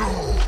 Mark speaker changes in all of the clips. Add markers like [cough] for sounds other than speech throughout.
Speaker 1: No!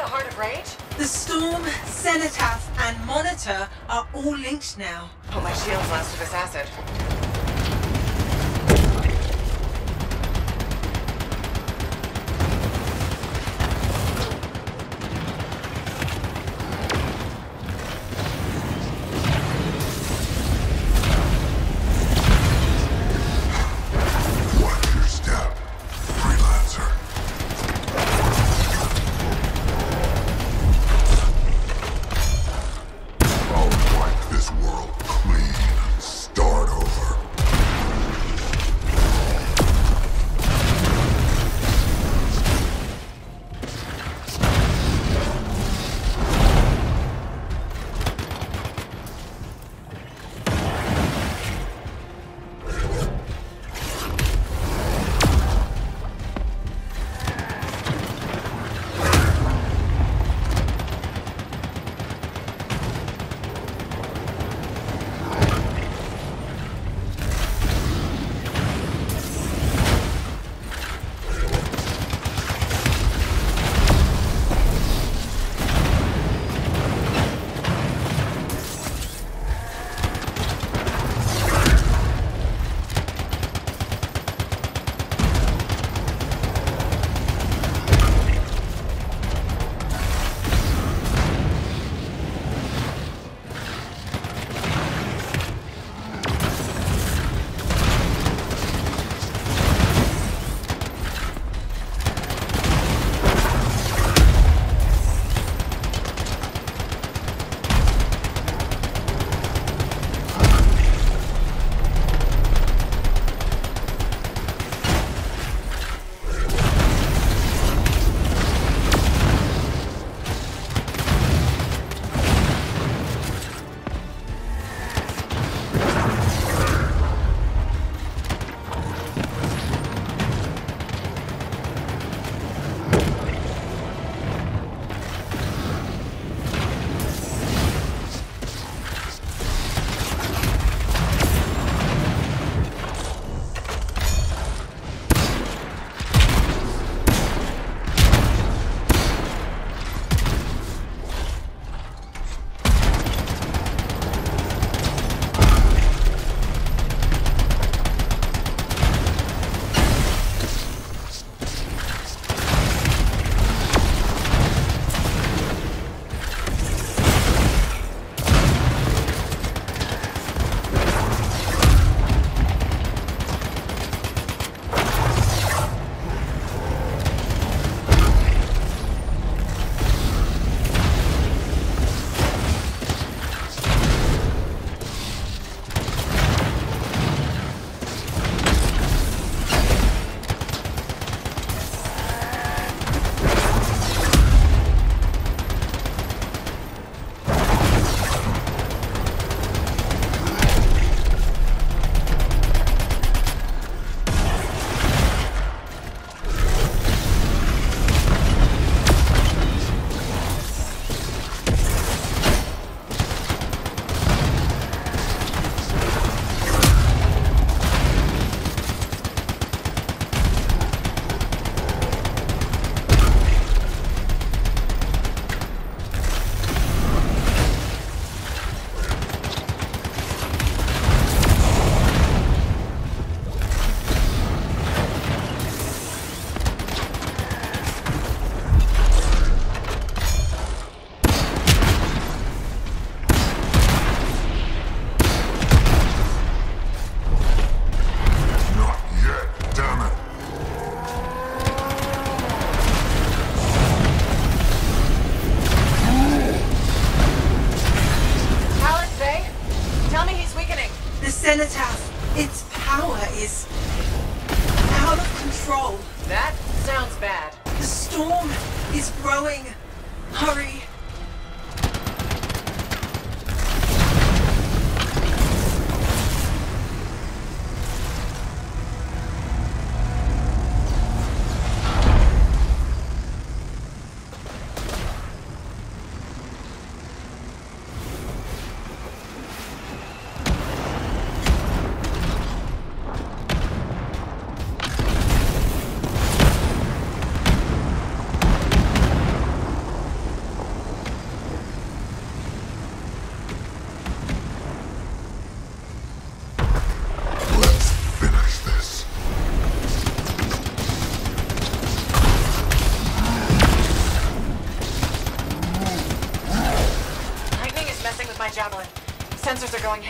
Speaker 2: the
Speaker 3: Heart of Rage?
Speaker 2: The Storm, Cenotaph, and Monitor are all linked now.
Speaker 3: Put my shields last
Speaker 1: to this
Speaker 3: acid.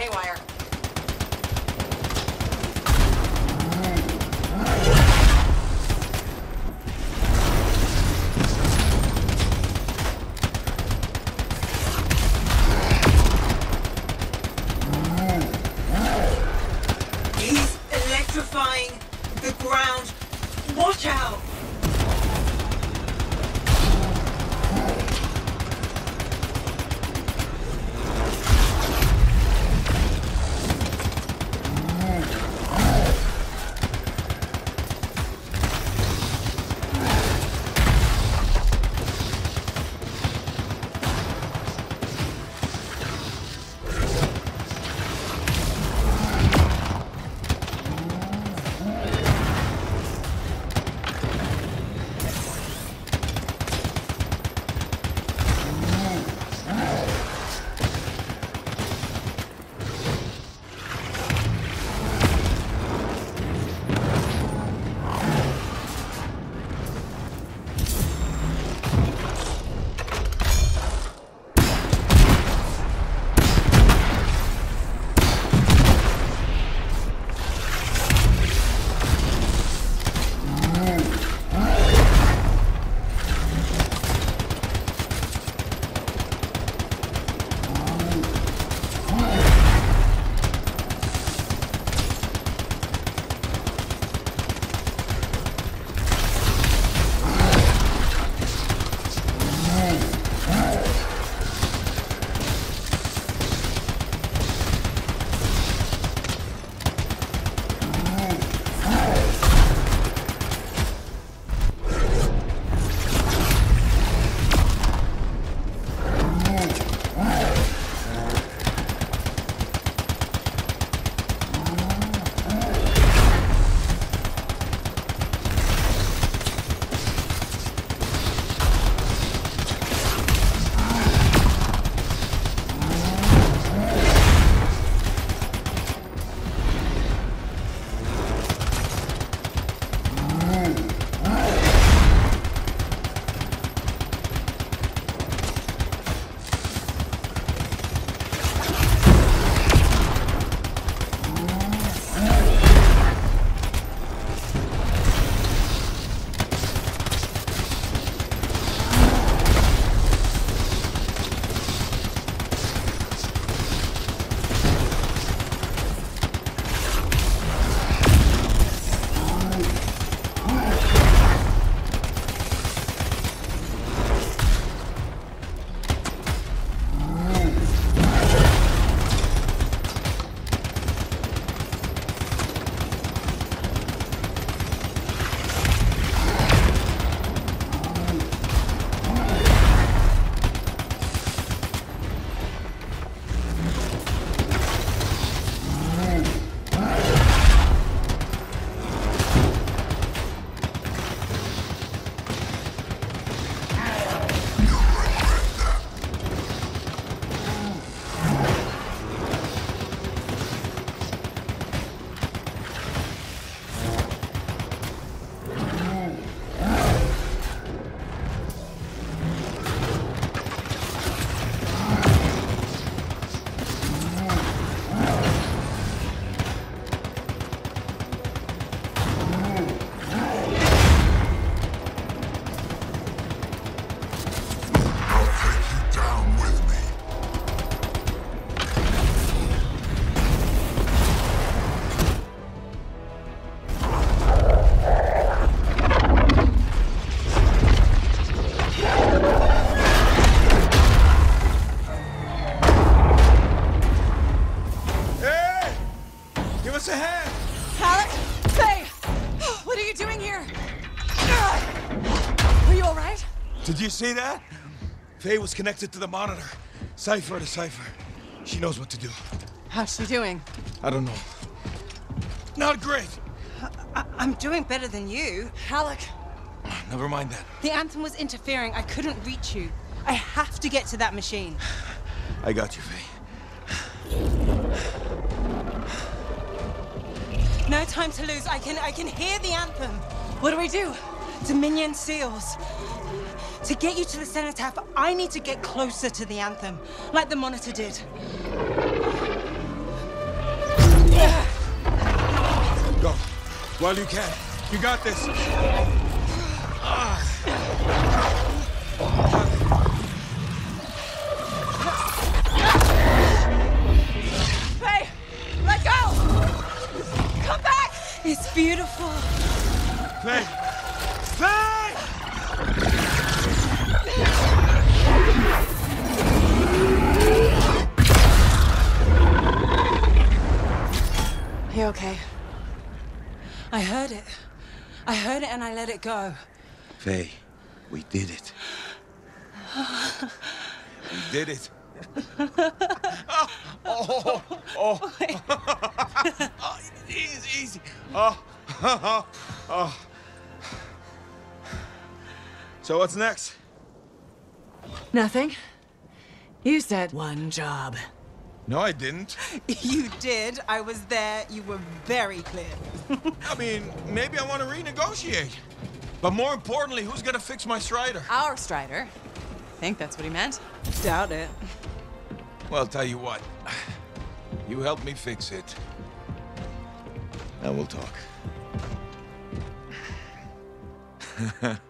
Speaker 3: Haywire.
Speaker 2: He's electrifying the ground. Watch out!
Speaker 4: See that? Faye was connected to the monitor. Cipher to cipher. She knows what to do.
Speaker 3: How's she doing?
Speaker 4: I don't know. Not great.
Speaker 2: I- I'm doing better than you.
Speaker 3: Alec!
Speaker 4: Ah, never mind that.
Speaker 2: The anthem was interfering. I couldn't reach you. I have to get to that machine. [sighs]
Speaker 4: I got you, Faye. [sighs]
Speaker 2: No time to lose. I can I can hear the anthem. What do we do? Dominion seals. To get you to the cenotaph, I need to get closer to the anthem, like the monitor did.
Speaker 4: Go. While you can. You got this.
Speaker 3: Faye! Let go! Come back!
Speaker 2: It's beautiful.
Speaker 4: Faye! Faye!
Speaker 3: Okay?
Speaker 2: I heard it. I heard it and I let it go.
Speaker 4: Faye, we did it. we did it. [laughs] oh, oh, oh. oh, [laughs] easy, easy. Oh, oh, oh. So what's next?
Speaker 3: Nothing. You said one job.
Speaker 4: No, I didn't. [laughs]
Speaker 2: You did. I was there. You were very clear. [laughs]
Speaker 4: I mean, maybe I want to renegotiate. But more importantly, who's gonna fix my Strider?
Speaker 3: Our Strider. I think that's what he meant.
Speaker 2: Doubt it.
Speaker 4: Well, tell you what. You help me fix it. And we'll talk. [laughs]